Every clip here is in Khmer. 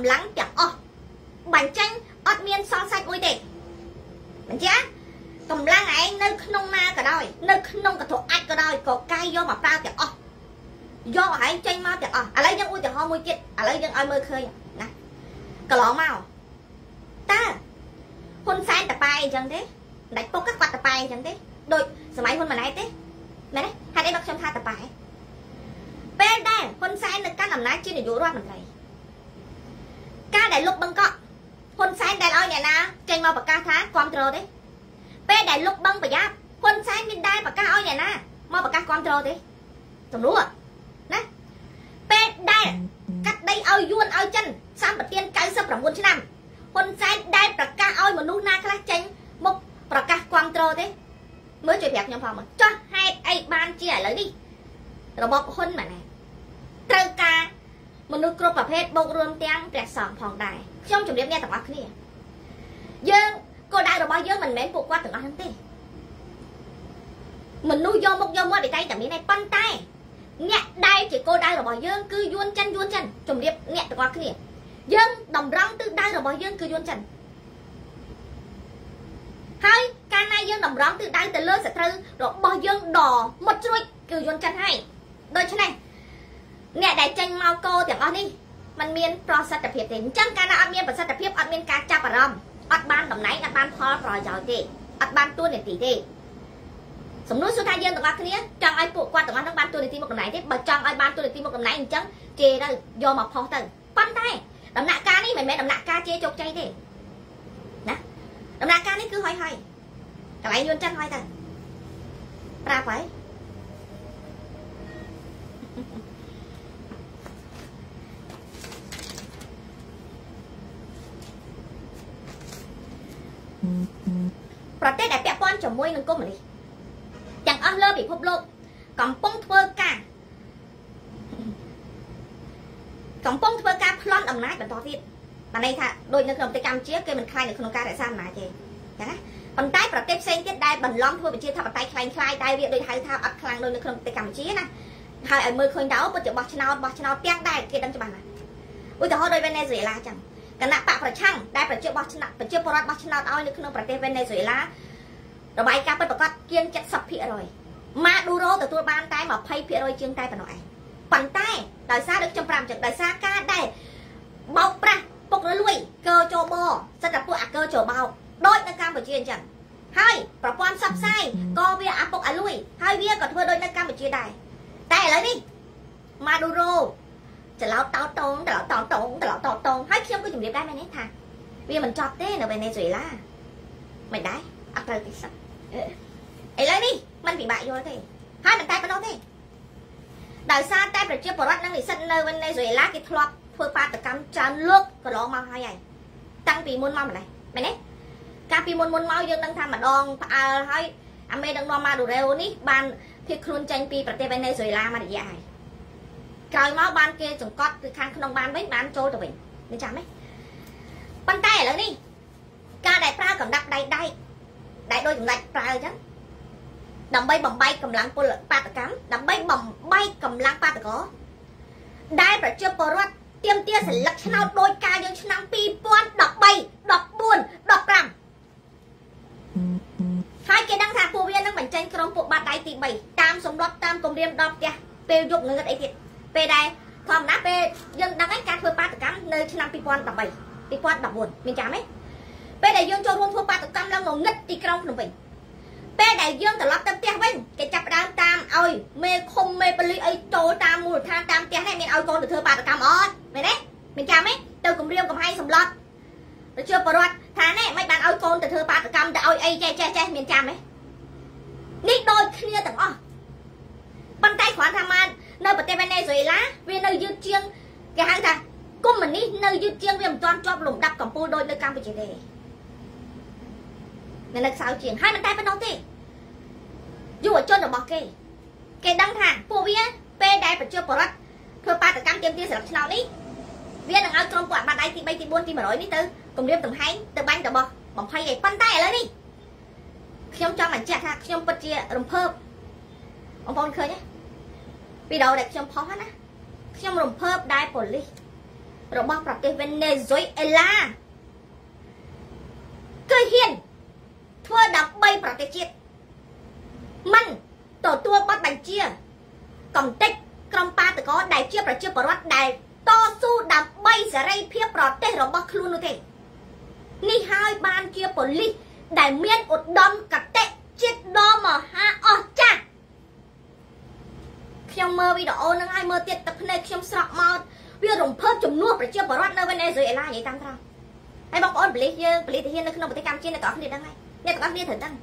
កម្លាំងទាំងអស់បញ្ចេញអត់មានសល់សាច់មួយទេបញ្ជាកម្លាំងឯងនៅក្នុងណាក៏ដោយនៅក្នុងកធអាចក៏ដោយក៏កាយយកមកប្រើទាំងអស់យកឯងចេញមកទាំងអស់ឥឡូវយើងឧទាហរណ៍មួយទៀតឥឡូវយើងឲ្យមើលឃើញណាកន្លងមកតើហ៊ុនសែនតប៉ែអញ្ចឹងទេដាច់ពុកគាត់តប៉ែអញ្ចឹងទេដូចសម័យហ៊ុនម៉ាណែតទេមែនទេហេតុអីបើខ្ញុំថាតប៉ែពេលដែលហ៊ុនសែននៅកាន់អំណាចជានាយករដ្ឋមន្ត្រី ការដែលលុបបង្កក់ហ៊ុនសែនដែលឲ្យអ្នកណាចេញមកប្រកាសថាគ្រប់គ្រងទេពេលដែលលុបបឹងប្រយ័ត្នហ៊ុនសែនមានដែលប្រកាសឲ្យអ្នកណាមកប្រកាសគ្រប់គ្រងទេសំរួលណាពេលដែលកាត់ដីឲ្យយួនឲ្យចិនសម្បទាន99ឆ្នាំហ៊ុនសែនដែលប្រកាសឲ្យមនុស្សណាខ្លះចេញមកប្រកាសគ្រប់គ្រងទេមើលជួយប្រាប់ខ្ញុំផងមើលចោះហេតុអីបានជាឥឡូវនេះរបបហ៊ុនម៉ាណែត្រូវការ មនុស្សគ្រប់ប្រភេទបូករួមទាំងព្រះសង្ឃផងដែរខ្ញុំជម្រាបអ្នកទាំងអស់គ្នាយើងគោលដៅរបស់យើងមិនមែនពួកគាត់ទាំងអស់ហ្នឹងទេមនុស្សយកមុខយកមាត់តែតែមានតែប៉ុន្តែអ្នកដែលជាគោលដៅរបស់យើងគឺយួនចិនយួនចិនជម្រាបអ្នកទាំងអស់គ្នាយើងតម្រង់ទិសដៅរបស់យើងគឺយួនចិនហើយកាលណាយើងតម្រង់ទិសដៅទៅលើសត្រូវរបស់យើងដ៏មុតជ្រួចគឺយួនចិនហើយដូច្នេះ អ្នកដែលចេញមកកោទាំងអស់នេះมันមានប្រសិទ្ធភាពទេអញ្ចឹងកាលណាអត់មានប្រសិទ្ធភាពអត់មានការចាប់អារម្មណ៍អត់បានតំណែងអត់បានផលប្រយោជន៍ទេអត់បានទួនាទីទេសំណួរសួរថាយើងទាំងអស់គ្នាចង់ឲ្យពួកគាត់ទាំងអស់នឹងបានទួនាទីមុខតំណែងទេបើចង់ឲ្យបានទួនាទីមុខតំណែងអញ្ចឹងជេរទៅយកមកផុសទៅប៉ុន្តែដំណាក់កាលនេះមិនមែនដំណាក់កាលជេរជោគជ័យទេណាដំណាក់កាលនេះគឺហុយហុយកន្លែងយួនចិនហុយទៅប្រាប់ហើយ ប្រទេសដែលពាក់ព័ន្ធជាមួយនឹងកុម្មុយនីសទាំងអស់លើពិភពលោកកំពុងធ្វើការកំពុងធ្វើការប្លន់អំណាចបន្តទៀតបានន័យថាដូចនៅក្នុងប្រទេសកម្ពុជាគេមិនខ្លាចនៅក្នុងការរក្សាអំណាចទេចឹងណាប៉ុន្តែប្រទេសផ្សេងទៀតដែលបន្លំធ្វើប្រជាធិបតេយ្យខ្លាំងខ្លាយតែវាដូចហៅថាអត់ខ្លាំងដូចនៅក្នុងប្រទេសកម្ពុជាណាហើយឲ្យមើលឃើញតើពិតជាបោះឆ្នោតបោះឆ្នោតទាំងដែរគេដឹងច្បាស់ណាស់ឧទាហរណ៍ដូចវេណេស៊ុយអេឡាចឹង គណៈបកប្រឆាំងដែលប្រជាបោះឆ្នោតប្រជាពលរដ្ឋបោះឆ្នោតឲ្យនៅក្នុងប្រទេសវេណេស៊ុយអេឡារបាយការណ៍ពិតប្រាកដជាង70%ម៉ាឌូរ៉ូទទួលបានតែ20%ជាងតែប៉ុណ្ណោះឯងប៉ុន្តែដោយសារដូចខ្ញុំប្រាប់ចឹងដោយសារការដែលបោកប្រាស់ពុករលួយកើចូលបសិតតែពួកអាកើចូលបោកដូចនៅកម្ពុជាអញ្ចឹងហើយប្រព័ន្ធផ្សព្វផ្សាយក៏វាអាពុកអាលួយហើយវាក៏ធ្វើដូចនៅកម្ពុជាដែរតែឥឡូវនេះម៉ាឌូរ៉ូ ច្រឡោតតោតងច្រឡោតតោតងច្រឡោតតោតងហើយខ្ញុំក៏ជំរាបដែរមែនទេថាវាមិនចប់ទេនៅវេណេស៊ុយអេឡាមិនដែរអត់ត្រូវទីសឹកឥឡូវនេះมันពិបាកយល់ទេហើយមិនតែប៉ុណ្ណោះទេដោយសារតែប្រជាពលរដ្ឋនិងនិស្សិតនៅវេណេស៊ុយអេឡាគេធ្លាប់ធ្វើបាតកម្មច្រើនលើកកន្លងមកហើយហើយតាំងពីមុនមកម្លេះមែនទេកាលពីមុនមុនមកយើងដឹងថាម្ដងផ្អើលហើយអាមេដឹកនាំម៉ាដូរ៉េអូនេះបានភៀសខ្លួនចេញពីប្រទេសវេណេស៊ុយអេឡាមួយរយៈហើយ ក្រោយមកបានគេចង្កត់ từ ខាងក្នុងបានវិញបានចូលទៅវិញនេះចាំទេប៉ុន្តែឥឡូវនេះការដែលប្រើកម្ដាប់ដៃដៃដែលដូចចំណុចប្រើអញ្ចឹងដើម្បីបំបីកម្លាំងពលបាតកម្មដើម្បីបំបីកម្លាំងបាតកោដែលប្រជាពលរដ្ឋទៀមទាសិលឹកឆ្នោតដោយការយើងឆ្នាំ2013 14 15ហើយគេដឹងថាពួកវានឹងបញ្ចេញក្រុមពួកបាត់ដៃទី3តាមសម្លុតតាមគម្រាមដល់ផ្ទះពេលយប់ងឹតអីទៀត ពេលដែលធម្មតាពេលយើងដឹងហើយការធ្វើបាតកម្មនៅឆ្នាំ2013 2014មានចាំទេពេលដែលយើងចូលរួមធ្វើបាតកម្មឡើងងឹតទីក្រុងភ្នំពេញពេលដែលយើងត្រឡប់ទៅផ្ទះវិញគេចាប់ដើមតាមឲ្យមេឃុំមេបលីអីចូលតាមមូលដ្ឋានតាមផ្ទះនេះមានឲ្យកូនទៅធ្វើបាតកម្មអត់មែនទេមានចាំទេទៅគម្រាមកំហែងសម្លុតប្រជាពលរដ្ឋថាណែមិនបានឲ្យកូនទៅធ្វើបាតកម្មទៅឲ្យអីចេះចេះចេះមានចាំទេនេះដូចគ្នាទាំងអស់ប៉ុន្តែគ្រាន់ថាមក នៅប្រទេសវេណេស៊ុយអេឡាវានៅយឺតជាងគេហៅថាកុំនេះនៅយឺតជាងវាមិនទាន់ជាប់លំដាប់កម្ពុជាដូចនៅកម្ពុជាទេនៅនៅខ្សោយជាងហើយមិនតែប៉ុណ្ណោះទេយុវជនរបស់គេគេដឹងថាពួកវាពេលដែលប្រជាពលរដ្ឋធ្វើបាតកម្មទាមទារស្រុកឆ្នោតនេះវានឹងឲ្យក្រុមពួកអាបាត់ដៃទី3ទី4ទី100នេះទៅគម្រាមកំហែងទៅបាញ់ទៅបោះបំភ័យឯប៉ុន្តែឥឡូវនេះខ្ញុំចង់បញ្ជាក់ថាខ្ញុំពិតជារំភើបបងប្អូនឃើញទេ វីដេអូដែលខ្ញុំផុសណាខ្ញុំរំភើបដែលប៉ូលីសរបស់ប្រទេសវេណេស៊ុយអេឡាគឺហ៊ានធ្វើដើម្បីប្រទេសជាតិមិនទទួលបទបញ្ជាកំតិចក្រុមបាតកោដែលជាប្រជាពលរដ្ឋដែលតស៊ូដើម្បីសេរីភាពប្រទេសរបស់ខ្លួននោះទេនេះហើយបានជាប៉ូលីសដែលមានឧត្តមកតេជាតិដ៏មហាអស្ចារ្យ ខ្ញុំមើលវីដេអូហ្នឹងហើយមើលទៀតទឹកភ្នែកខ្ញុំស្រក់មកវារំភើបចំនួនប្រជាពលរដ្ឋនៅវេណេស៊ុយអេឡានិយាយតាមត្រង់ហើយបងប្អូនប៉ូលីសយើងប៉ូលីសទាហាននៅក្នុងប្រទេសកម្ពុជាអ្នកទាំងអស់គ្នាដឹងហើយអ្នកទាំងអស់គ្នាត្រូវដឹង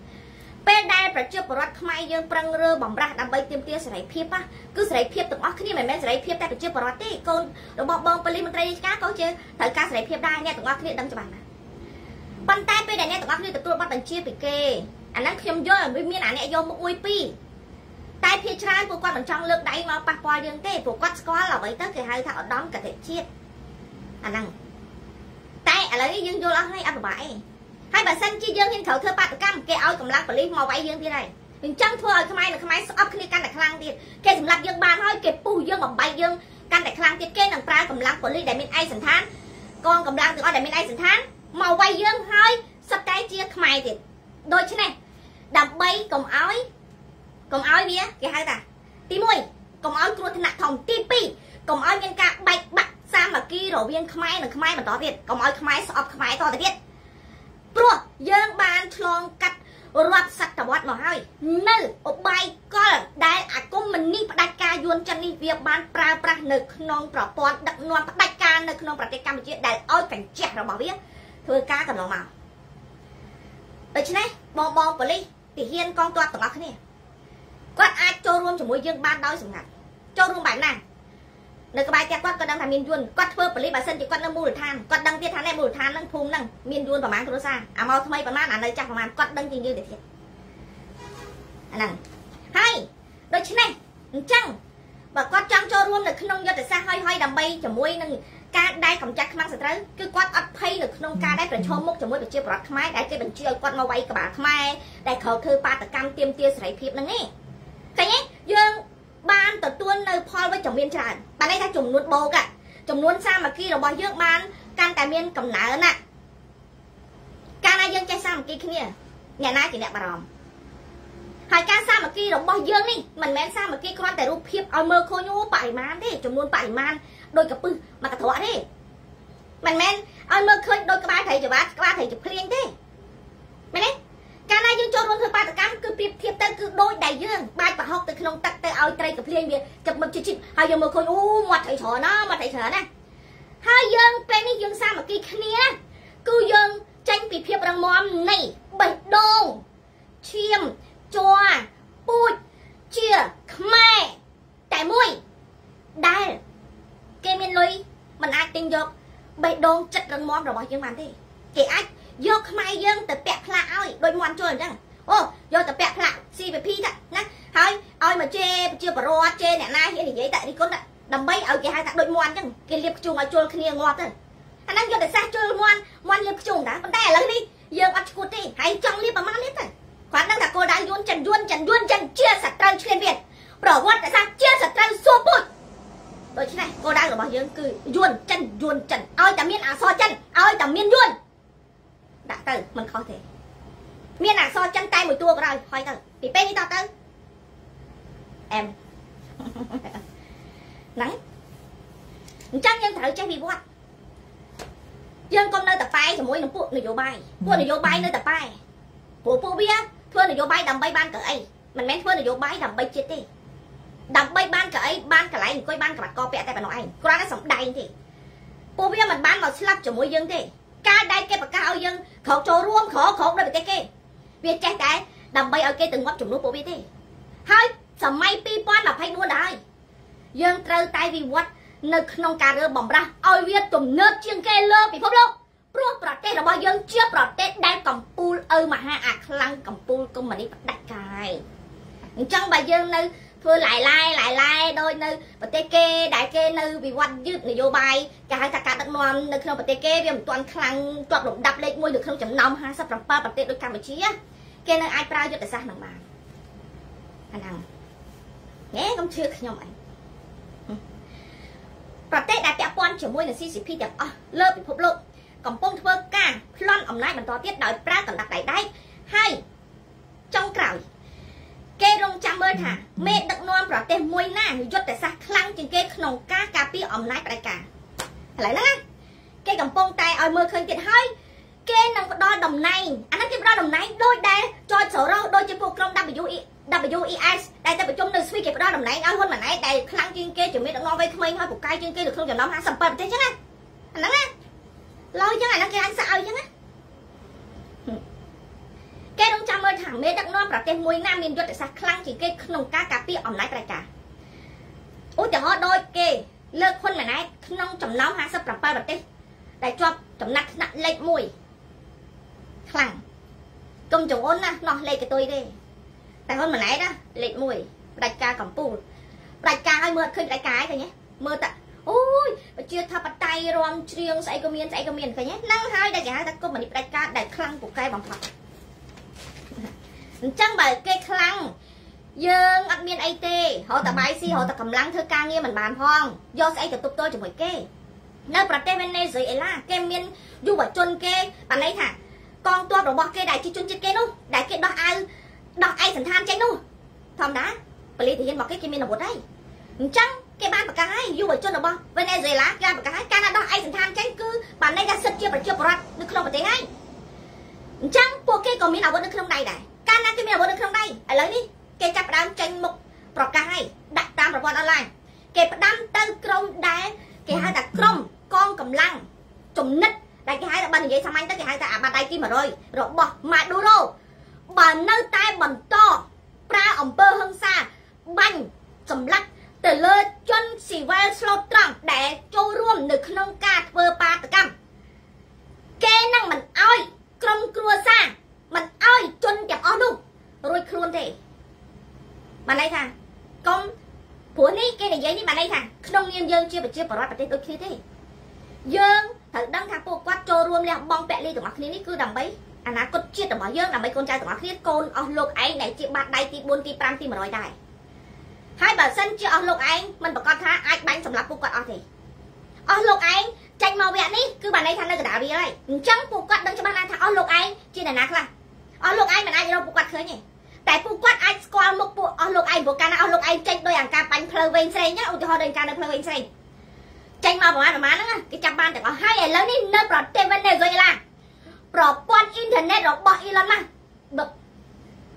ពេលដែលប្រជាពលរដ្ឋខ្មែរយើងប្រឹងរើបំរាស់ដើម្បីទាមទារសេរីភាពណាគឺសេរីភាពទាំងអស់គ្នាមិនមែនសេរីភាពតែប្រជាពលរដ្ឋទេកូនរបស់បងប៉ូលីសមន្ត្រីរាជការក៏ជាត្រូវការសេរីភាពដែរអ្នកទាំងអស់គ្នាដឹងច្បាស់ណាស់ប៉ុន្តែពេលដែលអ្នកទាំងអស់គ្នាទទួលប័ណ្ណបញ្ជាពីគេអាហ្នឹងខ្ញុំយល់វាមានអាអ្នកយកមុខមួយពីរ តែភាគច្រើនពួកគាត់មិនចង់លើកដៃមកប៉ះពាល់យើងទេពួកគាត់ស្គាល់អ្វីទៅគេហៅថាឧត្តមកតេជាតិអាហ្នឹងតែឥឡូវនេះយើងយល់អស់ហើយអត់ពិបាកទេហើយបើសិនជាយើងហ៊ានត្រូវធ្វើបាតកម្មគេឲ្យកម្លាំងប៉ូលីសមកវាយយើងទៀតហើយអញ្ចឹងធ្វើឲ្យខ្មែរនិងខ្មែរស្អប់គ្នាកាន់តែខ្លាំងទៀតគេសម្លាប់យើងបានហើយគេពុះយើងបំបែកយើងកាន់តែខ្លាំងទៀតគេនឹងប្រើកម្លាំងប៉ូលីសដែលមានឯកសន្តានកងកម្លាំងទាំងអស់ដែលមានឯកសន្តានមកវាយយើងហើយសត្វតែជាខ្មែរទៀតដូច្នេះដើម្បីកុំឲ្យ កុំឲ្យវាគេហៅថាទី1កុំឲ្យគ្រោះថ្នាក់ធំទី2កុំឲ្យមានការបែកបាក់សាមគ្គីរវាងខ្មែរនិងខ្មែរបន្តទៀតកុំឲ្យខ្មែរស្អប់ខ្មែរតទៅទៀតព្រោះយើងបានឆ្លងកាត់រាប់សតវត្សមកហើយនៅអបាយកលដែលអាគមនេះផ្ដាច់ការយួនចិននេះវាបានប្រើប្រាស់នៅក្នុងប្រព័ន្ធដឹកនាំផ្ដាច់ការនៅក្នុងប្រទេសកម្ពុជាដែលឲ្យកញ្ចក់របស់វាធ្វើការកន្លងមកដូច្នេះបងបងប៉ូលីសទាហានកងទ័ពទាំងអស់គ្នា គាត់អាចចូលរួមជាមួយយើងបានដោយសម្ងាត់ចូលរួមបែបណានៅក្បែរផ្ទះគាត់គាត់ដឹងថាមានយួនគាត់ធ្វើប៉ូលីសបើសិនជាគាត់នៅមូលដ្ឋានគាត់ដឹងទៀតថានៅមូលដ្ឋានហ្នឹងភូមិហ្នឹងមានយួនប្រហែលគ្រួសារអាមកថ្មីប្រហែលអានៅចាស់ប្រហែលគាត់ដឹងជាងយើងទៅទៀតអាហ្នឹងហើយដូច្នេះអញ្ចឹងបើគាត់ចង់ចូលរួមនៅក្នុងយុទ្ធសាស្ត្រហើយហើយដើម្បីជាមួយនឹងការដែលកម្ចាត់ខ្មាំងសត្រូវគឺគាត់អត់ភ័យនៅក្នុងការដែលប្រឈមមុខជាមួយប្រជាប្រដ្ឋខ្មែរដែលគេបញ្ជាឲ្យគាត់មកវាយក្បាលខ្មែរដែលក្រោកធ្វើបាតកម្មទាមទារសេរីភាពហ្នឹងឯង ឃើញទេយើងបានទទួលនៅផលវិជ្ជមានច្រើនបានន័យថាចំនួនបូកចំនួនសាមគ្គីរបស់យើងបានកាន់តែមានកំណើនណាកាលណាយើងចេះសាមគ្គីគ្នាអ្នកណាជាអ្នកបារម្ភហើយការសាមគ្គីរបស់យើងនេះមិនមែនសាមគ្គីគ្រាន់តែរូបភាពឲ្យមើលឃើញអូបរិមាណទេចំនួនបរិមាណដូចកពឹសមកកត្រក់ទេមិនមែនឲ្យមើលឃើញដូចក្បាលត្រីចង្វាក្បាលត្រីចភ្លៀងទេមែនទេ កាលណាយើងចូលរួមធ្វើបាតកម្មគឺប្រៀបធៀបទៅគឺដូចដែលយើងបាច់ប្រហុកទៅក្នុងទឹកទៅឲ្យត្រីកភ្លៀងវាចាប់មុខជិតហើយយើងមើលឃើញអូមាត់ត្រីច្រើនណាមាត់ត្រីច្រើនណាហើយយើងពេលនេះយើងសាមគ្គីគ្នាគឺយើងចេញពីភាពរងមាំនៃបេះដូងឈាមជ័រពូជជាខ្មែរតែមួយដែលគេមានលុយមិនអាចទិញយកបេះដូងចិត្តរឹងមាំរបស់យើងបានទេគេអាច យកខ្មែរយើងទៅពាក់ផ្លាកឲ្យដូចមន់ជុលអញ្ចឹងអូយកទៅពាក់ផ្លាក CVP តាណាហើយឲ្យមកជេជាបរដ្ឋជេអ្នកណាហ៊ាននិយាយតារីគុណដើម្បីឲ្យគេហៅថាដូចមន់អញ្ចឹងគេលៀបខ្ជុំឲ្យជុលគ្នាងាប់ទៅអាហ្នឹងយកតែសាសជុលមន់មន់លៀបខ្ជុំតាប៉ុន្តែឥឡូវនេះយើងអត់ឈួតទេហើយចង់លៀបប្រមាណនេះទៅគាត់ដឹងថាគោលដៅយួនចិនយួនចិនយួនចិនជាសត្រូវឆ្លៀនវាប្រវត្តិសាស្ត្រជាសត្រូវសួរពុជដូច្នេះគោលដៅរបស់យើងគឺយួនចិនយួនចិនឲ្យតែមានអក្សរចិនឲ្យតែមានយួន ដាក់ទៅមិនខុសទេមានអក្សរចិនតែមួយតួក៏ដោយហើយទៅពីពេលនេះតទៅអែមហ្នឹងអញ្ចឹងយើងត្រូវចេះវិវត្តយើងកុំនៅតែប៉ែជាមួយនឹងពួកនយោបាយពួកនយោបាយនៅតែប៉ែព្រោះពួកវាធ្វើនយោបាយដើម្បីបានកៅអីមិនមែនធ្វើនយោបាយដើម្បីជាតិទេដើម្បីបានកៅអីបានកន្លែងអង្គុយបានក្បាត់កពាក់តែប៉ុណ្ណោះឯងគ្រាន់តែសំដែងទេពួកវាមិនបានមកស្លាប់ជាមួយយើងទេ ការដែលគេប្រកាសឲ្យយើងក្រោកចូលរួមក្រោកក្រោកដោយប្រទេសគេវាចេះតែដើម្បីឲ្យគេទៅងាប់ចំនួនពួកវាទេហើយសម័យ2024ដែរយើងត្រូវតែវិវត្តនៅក្នុងការរើបំរាស់ឲ្យវាទំនើបជាងគេលើពិភពលោកព្រោះប្រទេសរបស់យើងជាប្រទេសដែលកំពូលឪមហាអាខ្លាំងកំពូលកុម្មុយនីសផ្ដាច់កាយអញ្ចឹងបើយើងនៅ ធ្វើឡាយឡាយឡាយឡាយដោយនៅប្រទេសគេដែលគេនៅវិវត្តយឺតនយោបាយគេហៅថាការដឹកនាំនៅក្នុងប្រទេសគេវាមិនទាន់ខ្លាំងជាប់លំដាប់លេខ1នៅក្នុងចំណោម57ប្រទេសដូចកម្ពុជា គេនៅអាចប្រើយុទ្ធសាស្ត្រនឹងបានអាហ្នឹងហេកុំជឿខ្ញុំអីប្រទេសដែលពាក់ព័ន្ធជាមួយនឹង CCP ទាំងអស់លើពិភពលោកកំពុងធ្វើការប្លន់អំណាចបន្តទៀតដោយប្រើកណ្ដាប់ដៃដែកហើយចុងក្រោយ គេរងចាំមើលថាមេដឹកនាំប្រទេសមួយណាយុទ្ធសាស្ត្រខ្លាំងជាងគេក្នុងការការពារអំណាចផ្ដាច់ការឥឡូវហ្នឹងគេកំពុងតែឲ្យមើលឃើញទៀតហើយគេនឹងផ្ដល់តំណែងអាហ្នឹងគេផ្ដល់តំណែងដូចដែលចយសរោដូចជាពួកក្រុម WE WES ដែលទៅប្រជុំនៅស្វីសគេផ្ដល់តំណែងឲ្យហ៊ុនម៉ាណែតដែលខ្លាំងជាងគេជំនាញដឹកនាំវ័យក្មេងហើយពូកែជាងគេនៅក្នុងចំណោម57ប្រទេសចឹងណាអាហ្នឹងណាឡើយចឹងអាហ្នឹងគេអញសាក់ឲ្យចឹងណា គេរងចាំមើលថាមេដឹកនាំប្រទេសមួយណាមានយុទ្ធសាស្ត្រខ្លាំងជាងគេក្នុងការការពារអំណាចប្រជាឧទាហរណ៍ដូចគេលើកហ៊ុនម៉ាណែតក្នុងចំណោម57ប្រទេសដែលជាប់ចំណាត់ថ្នាក់លេខ1ខ្លាំងកុំចង្អុនណាណោះលេខកតុយទេតែហ៊ុនម៉ាណែតណាលេខ1ផ្ដាច់ការកម្ពុជាផ្ដាច់ការឲ្យមើលឃើញផ្ដាច់ការឯងឃើញទេមើលតាអូយប្រជាធិបតេយ្យរំជ្រៀងស្អីក៏មានស្អីក៏មានឃើញទេហ្នឹងហើយដែលគេហៅថាកុំនីផ្ដាច់ការដែលខ្លាំងពូកែបំផុត អញ្ចឹងបើគេខ្លាំងយើងអត់មានអីទេរហូតតែបាយស៊ីរហូតតែកម្លាំងធ្វើការងារមិនបានផងយកស្អីទៅទប់ទល់ជាមួយគេ នៅប្រទេសវេណេស៊ុយអេឡាគេមានយុវជនគេបានន័យថាកងទ័ពរបស់គេដែលជាជនជាតិគេនោះដែលគេដោះអាវដោះឯកសន្តានចេញនោះធម្មតាប៉ូលីសទាហានរបស់គេគេមានអាវុធហើយអញ្ចឹងគេបានប្រកាសហើយយុវជនរបស់វេណេស៊ុយឡាគេបានប្រកាសហើយការណាដោះឯកសន្តានចេញគឺបានន័យថាសិទ្ធិជាប្រជាពលរដ្ឋនៅក្នុងប្រទេសហើយអញ្ចឹងពួកគេក៏មានអាវុធនៅក្នុងដៃដែរ កាលណាគេមានអាវុធនៅក្នុងដៃឥឡូវនេះគេចាប់ផ្ដើមចេញមុខប្រកាសហើយដាក់តាមប្រព័ន្ធអនឡាញគេផ្ដាំទៅក្រុមដែលគេហៅថាក្រុមកងកម្លាំងចំណិតដែលគេហៅថាបើនិយាយសាមញ្ញទៅគេហៅថាអាបាតដៃទី100របស់ Maduro បើនៅតែបន្តប្រើអំពើហិង្សាបាញ់សម្លាប់ទៅលើជនស៊ីវិលស្លូតត្រង់ដែលចូលរួមនៅក្នុងការធ្វើបាតកម្មគេនឹងមិនអោយក្រុមគ្រួសារមិនអោយជនទាំងអស់នោះ រួចខ្លួនទេបានន័យថាកុំព្រោះនេះគេនិយាយនេះបានន័យថាក្នុងនាមយើងជាប្រជាពលរដ្ឋប្រទេសដូចគ្នាទេយើងត្រូវដឹងថាពួកគាត់ចូលរួមលះបង់ពលីទាំងអស់គ្នានេះគឺដើម្បីអនាគតជាតិរបស់យើងដើម្បីកូនចៅទាំងអស់គ្នាកូនអស់លោកឯងដែលជាបាតដៃទី4ទី5ទី100ដែរហើយបើសិនជាអស់លោកឯងមិនប្រកាសថាអាចបាញ់សម្រាប់ពួកគាត់អស់ទេអស់លោកឯងចេញមកវគ្គនេះគឺបានន័យថានៅកណ្ដាលវាហើយអញ្ចឹងពួកគាត់ដឹងច្បាស់ណាស់ថាអស់លោកឯងជាអ្នកណាខ្លះអស់លោកឯងមិនអាចរកពួកគាត់ឃើញទេ តែពួកគាត់អាចស្គាល់មុខពួកអស់លោកឯងព្រោះកាលណាអស់លោកឯងចេញដោយអង្ការបាញ់ផ្លូវវែងស្រេងចឹងឧទាហរណ៍ដោយការនៅផ្លូវវែងស្រេងចេញមកប្រហែលប្រហែលហ្នឹងគេចាប់បានទាំងអស់ហើយឥឡូវនេះនៅប្រទេសវេណេស៊ុយអេឡាប្រព័ន្ធអ៊ីនធឺណិតរបស់ Elon Musk បឹក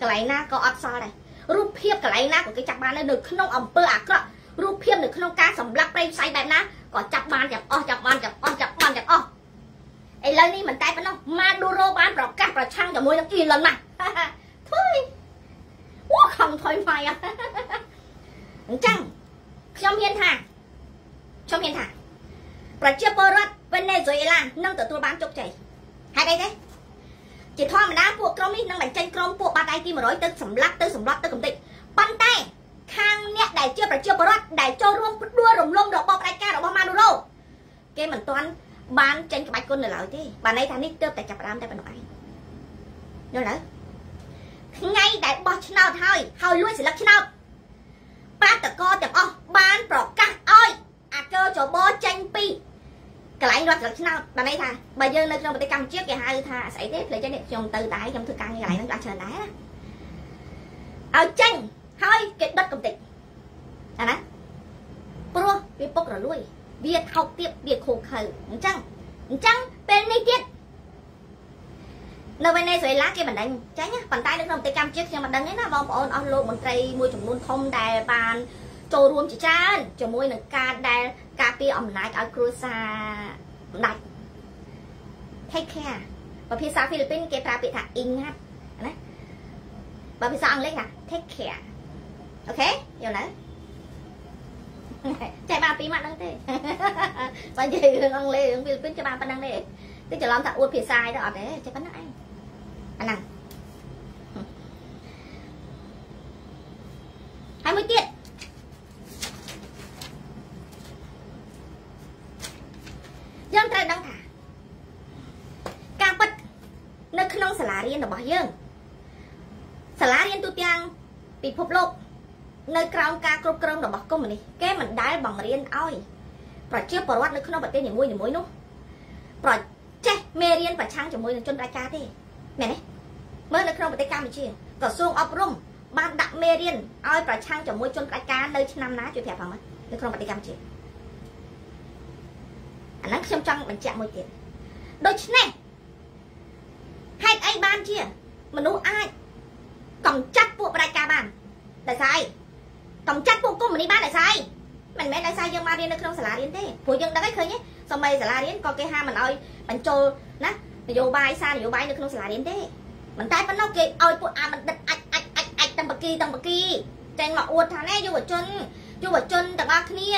កន្លែងណាក៏អត់សល់ដែររូបភាពកន្លែងណាក៏គេចាប់បាននៅក្នុងអំពើអាក្រក់រូបភាពនៅក្នុងការសម្លាប់ប្រេងផ្សៃបែបណាក៏ចាប់បានទាំងអស់ចាប់បានទាំងអស់ចាប់បានទាំងអស់ឥឡូវនេះមិនតែប៉ុណ្ណោះ Maduro បានប្រកាសប្រឆាំងជាមួយនឹង Elon Musk ធ្វើអូ ខំថយម៉ៃអញ្ចឹងខ្ញុំហ៊ានថាខ្ញុំហ៊ានថាប្រជាពលរដ្ឋវេណេស៊ុយអេឡានឹងទទួលបានជោគជ័យហេតុអីទេជាធម្មតាពួកក្រុមនេះនឹងបញ្ចេញក្រុមពួកបាត់ដៃទី100ទៅសម្លាប់ទៅសម្លាប់ទៅកំទេចប៉ុន្តែខាងអ្នកដែលជាប្រជាពលរដ្ឋដែលចូលរួមផ្ដួលរំលំរបបផ្ដាច់ការរបស់ម៉ានូរ៉ូគេមិនទាន់បានចេញក្បាច់គុណនៅឡើយទេបានន័យថានេះទើបតែចាប់ផ្ដើមតែប៉ុណ្ណោះឯងយល់ទេ ថ្ងៃដែលបោះឆ្នោតហើយហើយលួចសិលឹកឆ្នោតបាតកោទាំងអស់បានប្រកាសឲ្យអាកើចបចេញពីកន្លែងរត់ស្លឹកឆ្នោតបានន័យថាបើយើងនៅក្នុងប្រទេសកម្ពុជាគេហៅថាស្អីទេផ្លេចនេះខ្ញុំទៅដែរខ្ញុំធ្វើការងារកន្លែងហ្នឹងដាក់ច្រើនដែរណាឲ្យចេញហើយគេដុតកំតិចអាណាព្រោះវាពុករលួយវាថោកទៀតវាខូខើអញ្ចឹងអញ្ចឹងពេលនេះទៀត នៅវេណេស៊ុយឡាគេមិនដឹងចាញ់ប៉ុន្តែនៅក្នុងប្រទេសកម្ពុជាខ្ញុំមិនដឹងទេណាបងប្អូនអស់លោកមន្ត្រីមួយចំនួនធំដែលបានចូលរួមជាច្រើនជាមួយនឹងការដែលការពារអំណាចឲ្យគ្រួសារដាច់ take care បើភាសាហ្វីលីពីនគេប្រើពាក្យថា ingat ណាបើភាសាអង់គ្លេសថា take care អូខេយល់ទេចេះបានពីរម៉ាត់ហ្នឹងទេបើនិយាយរឿងអង់គ្លេសរឿងហ្វីលីពីនចេះបានប៉ុណ្្នឹងទេតែច្រឡំថាអួតភាសាឯទៅអត់ទេចេះប៉ុណ្្នឹងឯង អាហ្នឹងហើយមួយទៀតយើងត្រូវដឹងថាការពិតនៅក្នុងសាលារៀនរបស់យើងសាលារៀនទូទាំងពិភពលោកនៅក្រោមការគ្រប់គ្រងរបស់កុម្មុយនីសគេមិនដែលបង្រៀនឲ្យប្រជាពលរដ្ឋនៅក្នុងប្រទេសនីមួយៗនោះប្រចេះមេរៀនប្រឆាំងជាមួយនឹងជនរាយការទេមែនទេ មើលនៅក្នុងប្រទេសកម្ពុជាក្រសួងអប់រំបានដាក់មេរៀនឲ្យប្រឆាំងជាមួយជនរាយការនៅឆ្នាំណាជួយប្រាប់ផងមើលនៅក្នុងប្រទេសកម្ពុជាអាហ្នឹងខ្ញុំចង់បញ្ជាក់មួយទៀតដូច្នេះហេតុអីបានជា មនុស្សអាចកំចាត់ពួកបដិការបានដោយសារអីកំចាត់ពួកកុំនេះបានដោយសារអីមិនមែនដោយសារយើងមករៀននៅក្នុងសាលារៀនទេព្រោះយើងដឹងហើយឃើញទេសម្បីសាលារៀនក៏គេហាមមិនអោយបញ្ចូលណានយោបាយសារនយោបាយនៅក្នុងសាលារៀនទេ មិនតែប៉ុណ្ណោះគេឲ្យពួកអាបណ្ឌិតអាចអាចអាចអាចទាំងបកីទាំងបកីចេញមកអួតថាណែយុវជនយុវជនទាំងអស់គ្នា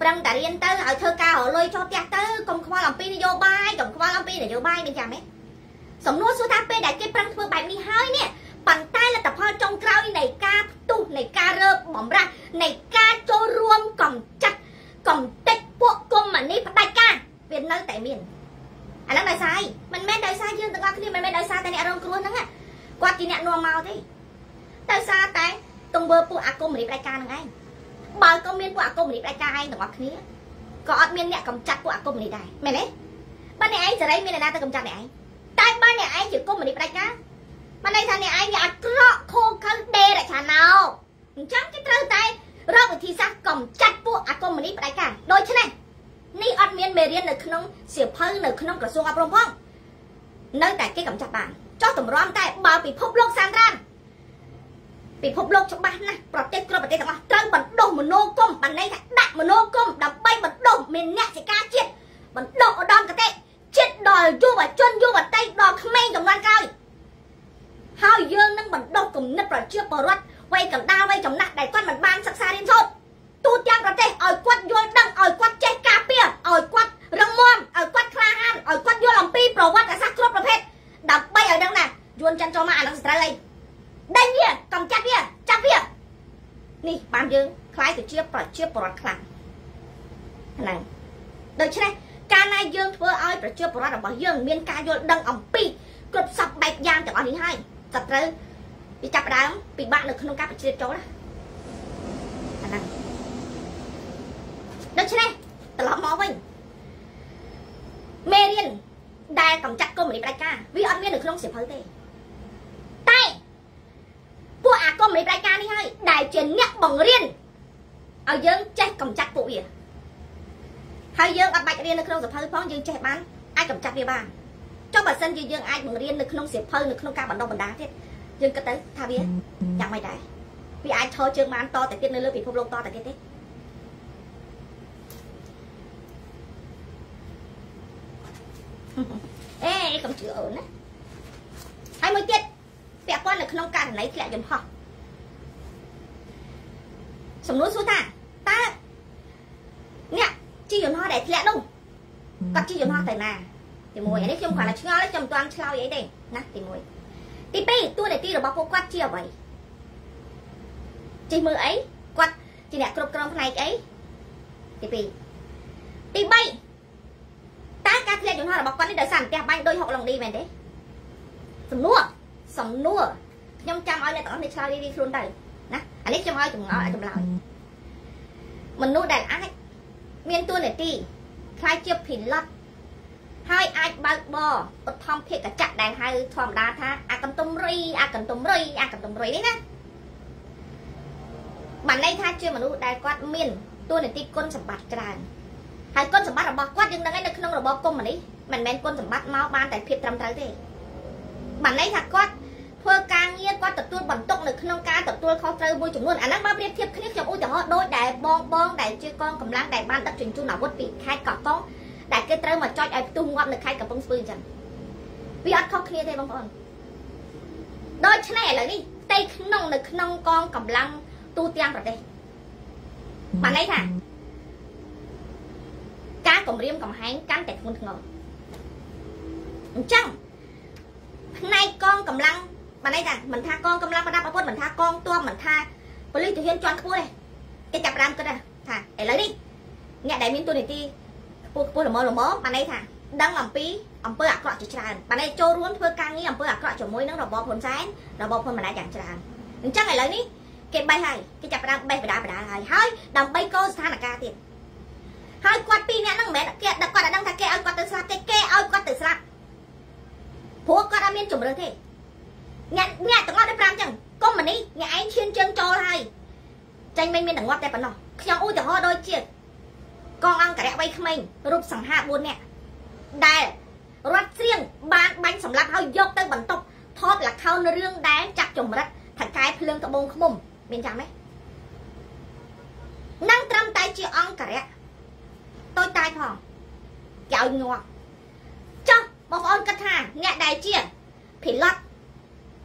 ប្រឹងតែរៀនទៅឲ្យធ្វើការរលុយចោលផ្ទះទៅកុំខ្វល់អំពីនយោបាយកុំខ្វល់អំពីនយោបាយមានចាំទេសំណួរសួរថាពេលដែលគេប្រឹងធ្វើបែបនេះហើយនេះប៉ុន្តែលទ្ធផលចុងក្រោយនៃការផ្ទុះនៃការរើបំរាស់នៃការចូលរួមកំចាត់កំតិចពួកគុំអានេះផ្ដាច់ការវានៅតែមានអាហ្នឹងដោយសារអីមិនមែនដោយសារយើងទាំងអស់គ្នាមិនមែនដោយសារតែអ្នករងគ្រោះហ្នឹងគាត់ជាអ្នកនាំមកទេដោយសារតែទង្វើពួកអាគមរីផ្ដាច់ការហ្នឹងឯងបើក៏មានពួកអាគមរីផ្ដាច់ការឯងទាំងអស់គ្នាក៏អត់មានអ្នកកំ ចាត់ពួកអាគមរីដែរមែនទេបើអ្នកឯងសេរីមានអ្នកណាទៅកំចាត់អ្នកឯងតែបើអ្នកឯងជាគុំរីផ្ដាច់ការបានន័យថាអ្នកឯងវាអាក្រក់ខូខើដេរឆាណោអញ្ចឹងគេត្រូវតែរកវិធីសាស្ត្រកំចាត់ពួកអាគមនីផ្ដាច់ការដូច្នេះនេះអត់មានមេរៀននៅក្នុងសៀវភៅនៅក្នុងក្រសួងអប់រំផងនៅតែគេកំចាត់បានចោះតម្រាំតែបើពិភពលោកសានត្រានពិភពលោកច្បាស់ណាស់ប្រទេសគ្រប់ប្រទេសទាំងអស់ត្រូវបណ្ដុះមនោគមបានន័យថាដាក់មនោគមដើម្បីបណ្ដុះមានអ្នកសិកាជាតិបណ្ដុះឧត្តមកតេចិត្តដល់យុវជនយុវតីដល់ ក្មេងចំនួនក្រោយហើយយើងនឹងបណ្ដុះគំនិតប្រជាពលរដ្ឋវ័យកណ្ដាលវ័យចំណាស់ដែលគាត់មិនបានសិក្សារៀនសូត្រទូទាំងប្រទេសឲ្យគាត់យល់ដឹងឲ្យគាត់ចេះការពារឲ្យគាត់រឹងមាំឲ្យគាត់ក្លាហានឲ្យគាត់យល់អំពីប្រវត្តិសាស្ត្រគ្រប់ប្រភេទដើម្បីឲ្យដឹងណាយួនចិនចូលមកអានឹងស្ត្រូវអីដេញវាកំចាត់វាចាប់វានេះបានយើងខ្លាយទៅជាប្រជាពលរដ្ឋខ្លាំងហ្នឹងដូច្នេះកាលណាយើងធ្វើឲ្យប្រជាពលរដ្ឋរបស់យើងមានការយល់ដឹងអំពី គ្រប់សពបែបយ៉ាងទាំងអស់នេះហើយសត្រូវវាចាប់ដើមពិបាកនៅក្នុងការបញ្ជ្រាបចូលណាអាហ្នឹងដូច្នេះត្រឡប់មកវិញមេរៀនដែលកំចាត់កុំនីផ្ដាច់ការវាអត់មាននៅក្នុងសៀវភៅទេតែពួកអាកុំនីផ្ដាច់ការនេះហើយដែលជាអ្នកបង្រៀនឲ្យយើងចេះកំចាត់ពួកវាហើយយើងអត់បាច់រៀននៅក្នុងសៀវភៅផងយើងចេះបានអាចកំចាត់វាបាន ចុះបើសិនជាយើងអាចបង្រៀននៅក្នុងសៀវភៅនៅក្នុងការបណ្ដុះបណ្ដាលទៀតយើងគិតទៅថាវាយ៉ាងម៉េចដែរវាអាចឈរជើងបានតទៅទៀតនៅលើពិភពលោកតទៅទៀតទេអេកុំជឿអូនណាហើយមួយទៀតពាក់ព័ន្ធនៅក្នុងករណីធ្លាក់យន្តហោះសំណួរសួរថាតើអ្នកជីយន្តហោះដែលធ្លាក់នោះគាត់ជីយន្តហោះទៅណា ទី1អានេះខ្ញុំគ្រាន់តែឆ្ងល់ទេខ្ញុំមិនទាន់ឆ្លើយអីទេណាទី1ទី2តួនាទីរបស់ពួកគាត់ជាអ្វីជិះមើលអីគាត់ជាអ្នកគ្រប់គ្រងផ្នែកអីទី2ទី3តើការធ្លាក់យន្តហោះរបស់គាត់នេះដោយសារផ្ទះបាញ់ដោយហុកឡុងឌីមែនទេសំណួរសំណួរខ្ញុំចាំឲ្យអ្នកទាំងអស់នេះឆ្លើយរីខ្លួនទៅណាអានេះខ្ញុំឲ្យចម្ងល់ចម្លើយមនុស្សដែលអាចមានតួនាទីខ្លាយជា pilot ហើយអាចបើកបឧទ្ធម្ភាគចក្រដែលហៅធម្មតាថាអាកន្ទុំរីអាកន្ទុំរីអាកន្ទុំរីនេះណាបានន័យថាជាមនុស្សដែលគាត់មានតួនាទីគុណសម្បត្តិច្រើនហើយគុណសម្បត្តិរបស់គាត់យើងដឹងហើយនៅក្នុងរបបកុម្មុយនីសមិនមែនគុណសម្បត្តិមកបានតែភាពត្រឹមត្រូវទេបានន័យថាគាត់ធ្វើការងារគាត់ទទួលបន្ទុកនៅក្នុងការទទួលខុសត្រូវមួយចំនួនអាហ្នឹងបើប្រៀបធៀបគ្នាខ្ញុំឧទាហរណ៍ដូចដែលបងបងដែលជាកងកម្លាំងដែលបានដឹកជញ្ជូនអាវុធពីខេត្តកោះកុង ដែលគេត្រូវមកចុចឲ្យផ្ទុះងាប់នៅខេត្តកំពង់ស្ពឺអញ្ចឹងវាអត់ខុសគ្នាទេបងប្អូនដូច្នេះឥឡូវនេះផ្ទៃក្នុងនៅក្នុងកងកម្លាំងទូទាំងប្រទេសបានន័យថាការគម្រាមកំហែងកាន់តែធ្ងន់ធ្ងរអញ្ចឹងផ្នែកកងកម្លាំងបានន័យថាមិនថាកងកម្លាំងប្រដាប់អាវុធមិនថាកងទ័ពមិនថាប៉ូលីសទាហានជាន់ខ្ពស់ទេគេចាប់ផ្ដើមគិតថាឥឡូវនេះអ្នកដែលមានទូនាទីខ្ពស់ខ្ពស់ល្មមល្មមបានន័យថាដឹងអំពីអំពើអាក្រក់ជាច្រើនបានន័យចូលរួមធ្វើការងារអំពើអាក្រក់ជាមួយនឹងរបបហ៊ុនសែនរបបហ៊ុនម៉ាណែតយ៉ាងច្រើនអញ្ចឹងឥឡូវនេះគេបេះហើយគេចាប់ផ្ដើមបេះបដាបដាហើយហើយដើម្បីកោស្ថានភាពទៀតហើយគាត់ពីរនាក់ហ្នឹងមិនមែនគេដឹកគាត់ដឹងថាគេឲ្យគាត់ទៅស្លាប់ទេគេឲ្យគាត់ទៅស្លាប់ព្រោះគាត់អត់មានជំរឿទេអ្នកអ្នកទាំងអស់ទៅ5ចឹងកុំមនេះអ្នកឯងឈានជើងចូលហើយចាញ់មិនមានទាំងងាប់តែប៉ុណ្ណោះខ្ញុំឧទាហរណ៍ដូចជា កងអង្គរៈវ័យក្មេងរូបសង្ហា4នាក់ដែលរត់ស្រៀងបានបាញ់សម្លាប់ហើយយកទៅបន្ទប់ថតលខោនរឿងដែលចាក់ចម្រិតថកែភ្លើងត្បូងឃ្មុំមានចាំទេនឹងត្រឹមតែជាអង្គរៈតូចតាចផងចៅងាប់ចុះបងប្អូនគិតថាអ្នកដែលជា pilot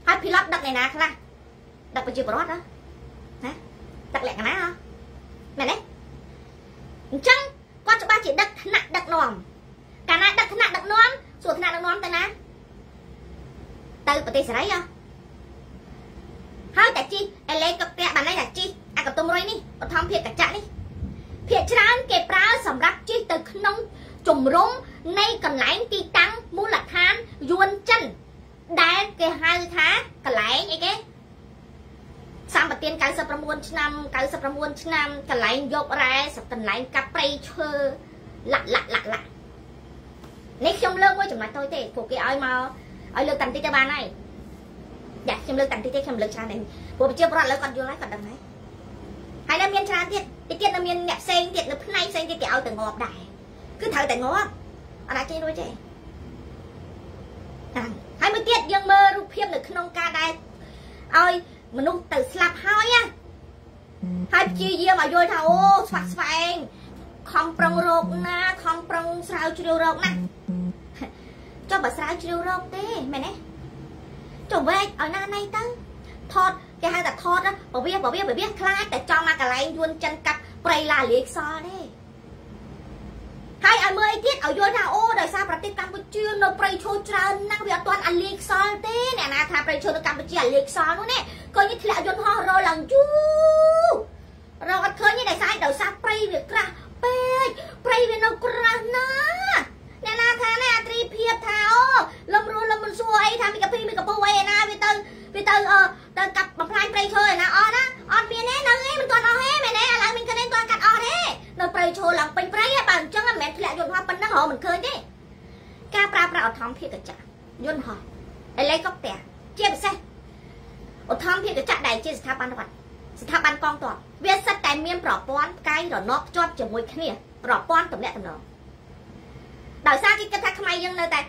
ហើយ pilot ដឹកឯណាខ្លះដឹកប្រជាពលរដ្ឋណាដឹកលក្ខណៈមែនទេ អញ្ចឹងគាត់ច្បាស់ជាដឹកថ្នាក់ដឹកនាំកាលណាដឹកថ្នាក់ដឹកនាំសួរថ្នាក់ដឹកនាំទៅណាទៅប្រទេសសេរីហ៎ហើយតែជីអេឡេក៏ផ្ទះបានតែជីអាកតុំរុយនេះបឋមភាគកញ្ចក់នេះភាគច្រើនគេប្រើសម្រាប់ជិះទៅក្នុងជំរំនៃកន្លែងទីតាំងមូលដ្ឋានយួនចិនដែលគេហៅថាកន្លែងអីគេ សម្បទាន99ឆ្នាំ99ឆ្នាំកន្លែងយករ៉ែកន្លែងកាប់ព្រៃឈើលាក់លាក់លាក់លាក់នេះខ្ញុំលើកមួយចំណុចតូចទេព្រោះគេឲ្យមកឲ្យលើកតាំងតិចទៅបានហើយយ៉ាខ្ញុំលើកតាំងតិចទេខ្ញុំលើកច្រើនទេព្រោះប្រជាប្រដ្ឋលើគាត់យល់ហើយគាត់ដឹងហើយហើយនៅមានច្រើនទៀតតិចទៀតនៅមានអ្នកផ្សេងទៀតនៅផ្នែកផ្សេងទៀតគេឲ្យទៅងាប់ដែរគឺត្រូវតែងាប់អត់អាចចេញរួចទេតាំងហើយមួយទៀតយើងមើលរូបភាពនៅក្នុងការដែលឲ្យ មនុស្សទៅស្លាប់ហើយណាហើយព្យាយាមឲ្យយល់ថាអូស្វាក់ស្វែងខំប្រឹងរកណាខំប្រឹងស្រាវជ្រាវរកណាចុះបើស្រាវជ្រាវរកទេមែនទេចុះវែកឲ្យណាណៃទៅថតគេហៅថាថតបវាបវាបវាខ្លាចតែចំមកកន្លែងយួនចិនកាប់ព្រៃឡាលាយខ្សលទេ ហើយឲ្យមើលអីទៀតឲ្យយល់ថាអូដោយសារប្រទេសកម្ពុជានៅព្រៃឈើច្រើនណាស់វាអត់ទាន់អាលីខ្សលទេអ្នកណាថាព្រៃឈើនៅកម្ពុជាអាលីខ្សលនោះនេះក៏នេះធ្លាក់យន្តហោះរឡើងយូររកអត់ឃើញទេដោយសារដោយសារព្រៃវាក្រាស់ពេកព្រៃវានៅក្រាស់ណាស់អ្នកណាថាណែអត្រីភាពថាអូលំរស់លំមិនសួរអីថាមីកាពីមីកាពូអីណាវាទៅវាទៅអឺទៅកាប់បំផ្លាញព្រៃឈើឯណាអត់ណាអត់មានទេនៅឯមិនទាន់អស់ទេមែនទេឥឡូវមានឃើញទាន់កាត់អស់ទេនៅព្រៃឈើឡើងពេញព្រៃហើយបើ អញ្ចឹងមិនមែនធ្លាក់យន្តហោះប៉ុណ្ណឹងរហូតមិនឃើញទេការប្រើប្រាស់អធម្មភាពកញ្ចក់យន្តហោះអេឡេកុបទ័រជាពិសេសអធម្មភាពកញ្ចក់ដែលជាស្ថាប័នរដ្ឋស្ថាប័នកងទ័ពវាសិតតែមានប្រព័ន្ធផ្កាយរណបភ្ជាប់ជាមួយគ្នាប្រព័ន្ធតំណាក់តំណងដោយសារគេគិតថាខ្មែរយើងនៅតែង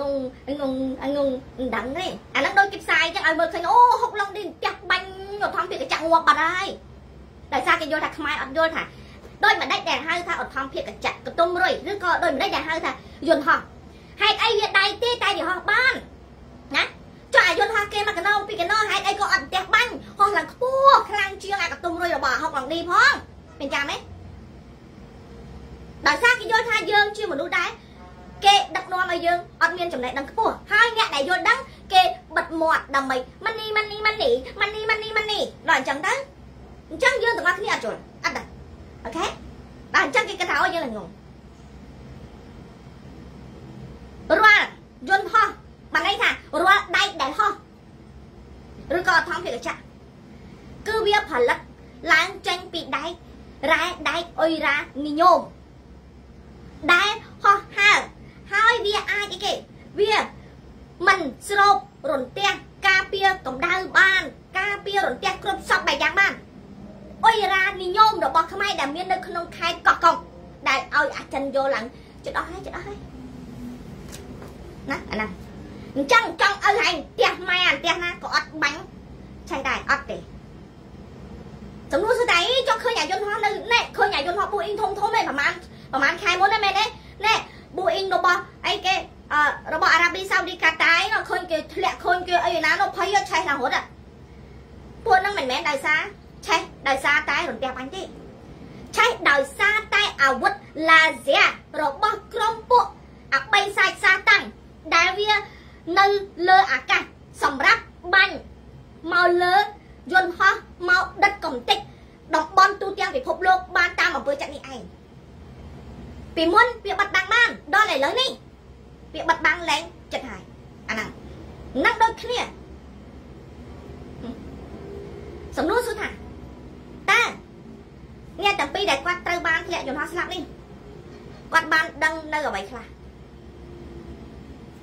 ងងងងងដឹងទេអាហ្នឹងដូចគេផ្សាយចឹងឲ្យមើលឃើញអូហុកឡុងឌីផ្ទះបាញ់ឧទ្ធម្ភាគកញ្ចក់ងាប់បាត់ហើយដោយសារគេយល់ថាខ្មែរអត់យល់ថា ដោយមិនដេចដែលហៅថាឧទ្ធម្ភាគកញ្ចក់កតុំរុយឬក៏ដោយមិនដេចដែលហៅថាយន្តហោះហេតុអីវាដៃទេតែវាហោះបានណាចុះអាយន្តហោះគេមកកណោពីកណោហេតុអីក៏អត់ផ្ទះបាញ់ហោះឡើងខ្ពស់ខ្លាំងជាងអាកតុំរុយរបស់ហុកឡុងឌីផងមានចាំទេដោយសារគេយល់ថាយើងជាមនុស្សដែរគេដឹកនាំឲ្យយើងអត់មានចំណេះដឹងខ្ពស់ហើយអ្នកដែលយល់ដឹងគេបិទមាត់ដើម្បីម៉ានីម៉ានីម៉ានីម៉ានីម៉ានីម៉ានីដល់អញ្ចឹងទៅអញ្ចឹងយើងទាំងអស់គ្នាអត់យល់អត់ដឹង អូខេដល់អញ្ចឹងគេគិតថាអូយើងនឹងងងរាល់យន្តហោះបានន័យថារាល់ដែកដែលហោះឬក៏អធំភាគចក្រគឺវាផលិតឡើងចេញពីដែករ៉ែដែកអុយរ៉ានិយមដែលហោះហើរហើយវាអាចអីគេវាមិនស្រូបរន្ទះការពារកម្ដៅបាន ការពាររន្ទះគ្រប់សពបែបយ៉ាងបាន អុយរ៉ានិយមរបស់ខ្មែរដែលមាននៅក្នុងខេត្តកោះកុងដែលឲ្យអាចិនយកឡើងចិត្តអស់ហើយចិត្តអស់ហើយណាអាណាអញ្ចឹងចង់ឲ្យហែងផ្ទះម៉ែអាផ្ទះណាក៏អត់បាញ់ឆៃដែរអត់ទេសំណួរសុទ្ធតែចង់ឃើញអាយន្តហោះនៅណែឃើញអាយន្តហោះពូអ៊ីងធំធំឯងប្រហែលប្រហែលខែមុនហ្នឹងមែនទេណែ Boeing របស់អីគេរបស់អារ៉ាប៊ីសាអូឌីកាតាយនោះឃើញគេធ្លាក់ឃើញគេអីណានោះភ័យឆេះរហូតពួកហ្នឹងមិនមែនដោយសារឆេះ ដោយសារតែរន្ទះបាញ់ទេឆេះដោយសារតែអាវុធឡាស៊ែរបស់ក្រុមពួកអាបីសាច់សាតាំងដែលវានៅលើអាកាសសម្រាប់បាញ់មកលើយន្តហោះមកដិតកំតិចតំបន់ទូទាំងពិភពលោកបានតាមអំពើចាត់នេះឯងពីមុនវាបិទបាំងបានដល់ឥឡូវនេះវាបិទបាំងលែងចិត្តហើយអាហ្នឹងនឹងដូចគ្នាសំណួរសួរថា តើអ្នកទាំងពីរដែលគាត់ត្រូវបានធ្លាក់យន្តហោះស្លាប់នេះគាត់បានដឹងនៅអ្វីខ្លះ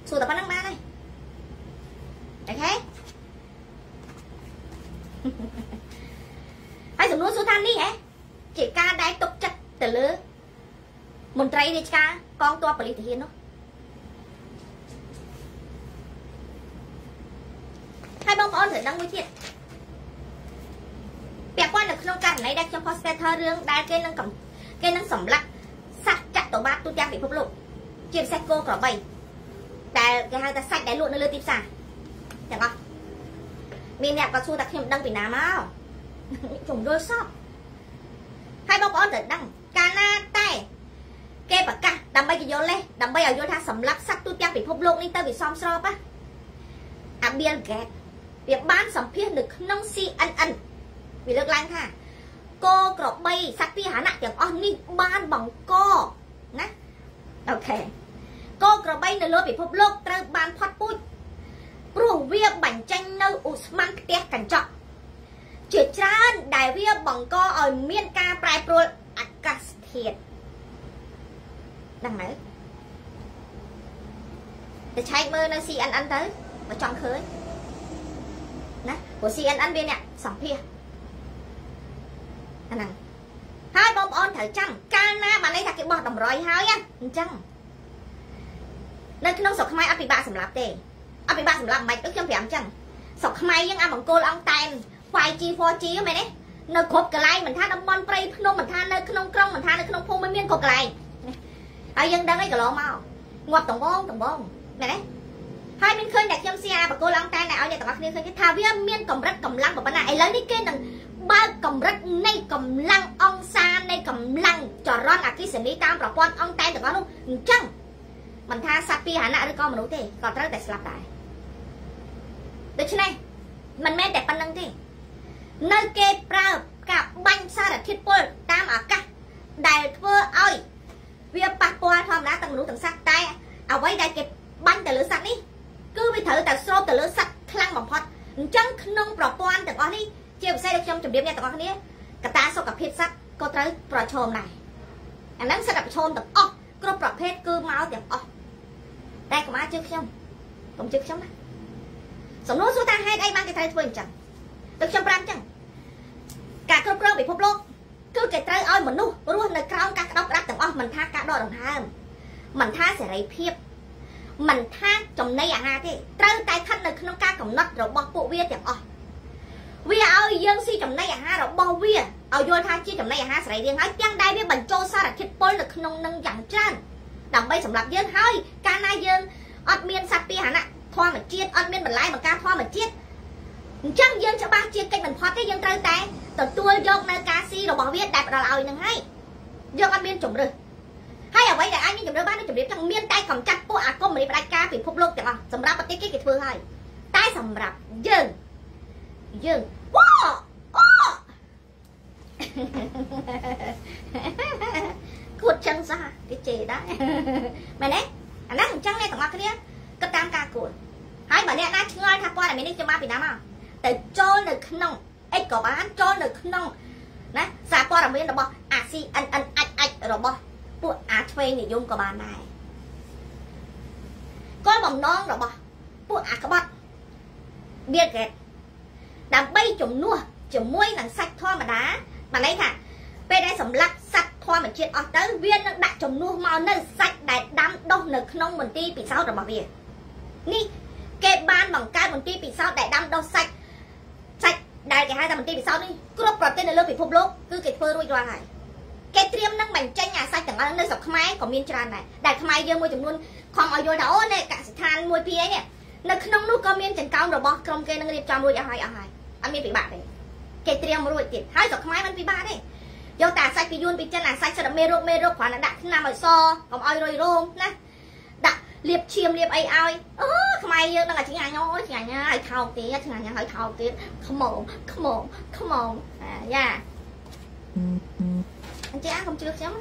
សួរតែប៉ុណ្្នឹងបានហើយអូខេហើយសំណួរសួរថានេះហ៎ជាការដែលទុកចិត្តទៅលើមន្ត្រីរាជការកងទ័ពប៉ូលីសទាហាននោះហើយបងប្អូនត្រូវដឹងមួយទៀត ពាក់ព័ន្ធនៅក្នុងករណីដែលខ្ញុំ post status រឿងដែលគេនឹងគេនឹងសម្លាប់សត្វចតុបាទទូទាំងពិភពលោកជាពិសេសគោក្របីដែលគេហៅថាសាច់ដែលលក់នៅលើទីផ្សារទាំងអស់មានអ្នកក៏សួរថាខ្ញុំដឹងពីណាមកខ្ញុំយល់សពហើយបងប្អូនត្រូវដឹងកាលណាតែគេប្រកាសដើម្បីគេយល់ទេដើម្បីឲ្យយល់ថាសម្លាប់សត្វទូទាំងពិភពលោកនេះទៅវាសមស្របណាអា Bill Gates វាបានសម្ភាសនៅក្នុង CNN វាលើកឡើងថាគោក្របីសត្វពាហនៈទាំងអស់នេះបានបង្កណាអូខេគោក្របីនៅលើពិភពលោកត្រូវបានផុតពូជព្រោះវាបញ្ចេញនៅឧស្ម័នផ្ទះកញ្ចក់ជាច្រើនដែលវាបង្កឲ្យមានការប្រែប្រួលអាកាសធាតុដឹងហើយទៅឆែកមើលនៅ CNN ទៅបើចង់ឃើញណាព្រោះ CNN វាអ្នកសម្ភាស អាហ្នឹងហើយបងប្អូនត្រូវចាំកាលណាបានន័យថាគេបោះតម្រុយហើយអញ្ចឹងនៅក្នុងស្រុកខ្មែរអត់ពិបាកសម្លាប់ទេអត់ពិបាកសម្លាប់មិនដូចខ្ញុំប្រាប់អញ្ចឹងស្រុកខ្មែរយើងអាមង្គលអង្គតែន 5G 4G មែនទេនៅគ្រប់កន្លែងមិនថាតំបន់ព្រៃភ្នំមិនថានៅក្នុងក្រុងមិនថានៅក្នុងភូមិមិនមានគ្រប់កន្លែងហើយយើងដឹងអីកន្លងមកងាប់តំបងតំបងមែនទេហើយមានឃើញតែខ្ញុំសៀបកគលអង្គតែនឲ្យអ្នកទាំងអស់គ្នាឃើញថាវាមានកម្រិតកម្លាំងប៉ុណ្ណាឥឡូវនេះគេនឹង បើកកម្រិតនៃកម្លាំងអង្សានៃកម្លាំងចរន្តអគិសនីតាមប្រព័ន្ធអង្គតែនទាំងអស់នោះអញ្ចឹងមិនថាសត្វពាហនៈឬក៏មនុស្សទេក៏ត្រូវតែស្លាប់ដែរដូច្នេះមិនមែនតែប៉ុណ្្នឹងទេនៅគេប្រើការបាញ់សារធាតុពុលតាមអាកាសដែលធ្វើឲ្យវាប៉ះពាល់ធម្មតាទាំងមនុស្សទាំងសត្វតែអ្វីដែលគេបាញ់ទៅលើសត្វនេះគឺវាត្រូវតែស្រូបទៅលើសត្វខ្លាំងបំផុតអញ្ចឹងក្នុងប្រព័ន្ធទាំងអស់នេះ ជាពិសេសដូចខ្ញុំជម្រាបអ្នកទាំងអស់គ្នាកត្តាសុខភាពសត្វក៏ត្រូវប្រឈមដែរអាហ្នឹងសិតតែប្រឈមទាំងអស់គ្រប់ប្រភេទគឺមកទាំងអស់តែកុំអាចជឿខ្ញុំកុំជឿខ្ញុំណាសំណួរសួរថាហេតុអីបានគេត្រូវធ្វើអញ្ចឹងដូចខ្ញុំប្រាប់អញ្ចឹងការគ្រប់គ្រងពិភពលោកគឺគេត្រូវឲ្យមនុស្សរស់នៅក្រោមការក្តោបក្តាប់ទាំងអស់មិនថាការដកដង្ហើមមិនថាសេរីភាពមិនថាចំណីអាហារទេត្រូវតែស្ថិតនៅក្នុងការកំណត់របស់ពួកវាទាំងអស់ វាឲ្យយើងស៊ីចំណីអាហាររបស់វាឲ្យយល់ថាជាចំណីអាហារសរីរាង្គហើយទាំងដែលវាបញ្ចូលសារធាតុពុលនៅក្នុងនឹងយ៉ាងច្រើនដើម្បីសម្រាប់យើងហើយកាលណាយើងអត់មានសត្វពាហនៈធម្មជាតិអត់មានបន្លែបង្ការធម្មជាតិអញ្ចឹងយើងច្បាស់ជាកិច្ចបំផុតទេយើងត្រូវតែទទួលយកនៅការស៊ីរបស់វាដែលផ្ដល់ឲ្យនឹងហើយយើងអត់មានជំរឹះហើយអ្វីដែលអាចមានជំរឹះបាននឹងជំរាបចឹងមានតែកំចាត់ពួកអាគមរីផ្ដាច់ការពិភពលោកទាំងអស់សម្រាប់ប្រទេសគេគេធ្វើហើយតែសម្រាប់យើង យើងអូអូគួតចឹងសោះគេជេរដែរមែនទេអាហ្នឹងអញ្ចឹងអ្នកទាំងអស់គ្នាគិតតាមការគួរហើយបើអ្នកណាឆ្ងល់ថាព័ត៌មាននេះខ្ញុំបានពីណាមកទៅចូលនៅក្នុងអិចក៏បានចូលនៅក្នុងណាសារព័ត៌មានរបស់អា CNN អាចអាចរបស់ពួកអាឆ្វេងនិយមក៏បានដែរគោលបំណងរបស់ពួកអាក្បត់ Bill Gates ដើម្បីជំនួសជាមួយនឹងសាច់ធម្មតាបានន័យថាពេលដែលសម្លាប់សត្វធម្មជាតិអស់ទៅវានឹងដាក់ជំនួសមកនៅសាច់ដែលដាំដុះនៅក្នុងមន្ទីរពិសោធន៍របស់វានេះគេបានបង្កើតមន្ទីរពិសោធន៍ដែលដាំដុះសាច់សាច់ដែលគេហៅថាមន្ទីរពិសោធន៍នេះគ្រប់ប្រទេសនៅលើពិភពលោកគឺគេធ្វើរួចរាល់ហើយគេត្រៀមនឹងបញ្ចេញអាសាច់ទាំងអស់នៅស្រុកខ្មែរក៏មានច្រើនដែរដែលខ្មែរយើងមួយចំនួនខំឲ្យយល់ថាអូនេះកសិដ្ឋានមួយពីអីនេះនៅក្នុងនោះក៏មានចង្កោមរបស់ក្រុមគេនឹងរៀបចំរួចអស់ហើយអស់ហើយ អត់មានពិបាកទេគេត្រៀមរួចទៀតហើយស្រុកខ្មែរមិនពិបាកទេយកតែអាសាច់ពីយួនពីចិនអាសាច់សិតមេរោគមេរោគគ្រាន់តែដាក់ថ្នាំឲ្យសកុំឲ្យរុយរោមណាដាក់លាបឈាមលាបអីឲ្យអូខ្មែរយើងនឹងតែឆ្ងាញ់អូឆ្ងាញ់ហើយថោកទៀតឆ្ងាញ់ហើយថោកទៀតខ្មុំខ្មុំខ្មុំអាយ៉ាអញ្ចឹងកុំជឿខ្ញុំ